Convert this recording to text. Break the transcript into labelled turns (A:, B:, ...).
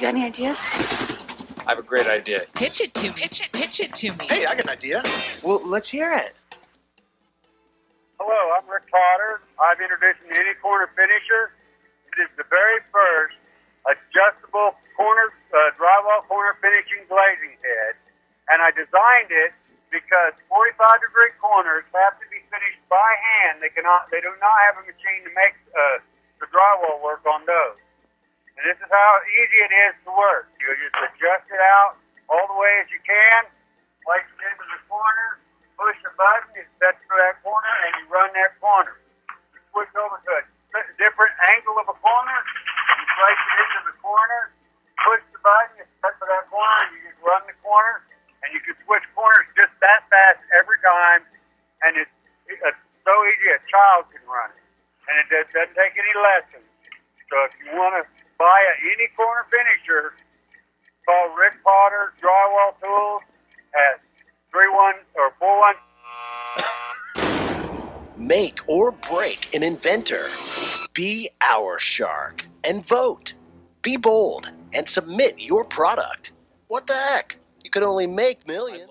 A: You got any ideas?
B: I have a great idea.
C: Pitch it to me. Pitch it. Pitch it to me.
D: Hey, I got an idea. Well, let's hear it.
E: Hello, I'm Rick Potter. I'm introducing the Any Corner Finisher. It is the very first adjustable corner uh, drywall corner finishing glazing head, and I designed it because 45 degree corners have to be finished by hand. They cannot. They do not have a machine to make uh, the drywall work on those. And this is how easy it is to work. You just adjust it out all the way as you can, place it into the corner, push the button, it sets for that corner, and you run that corner. You switch over to a different angle of a corner, you place it into the corner, push the button, it sets for that corner, and you just run the corner, and you can switch corners just that fast every time, and it's, it's so easy a child can run it. And it does- doesn't take any lessons. So if you want to buy a any corner finisher, call Rick Potter Drywall Tools at three one or four one.
D: Make or break an inventor. Be our shark and vote. Be bold and submit your product. What the heck? You could only make millions.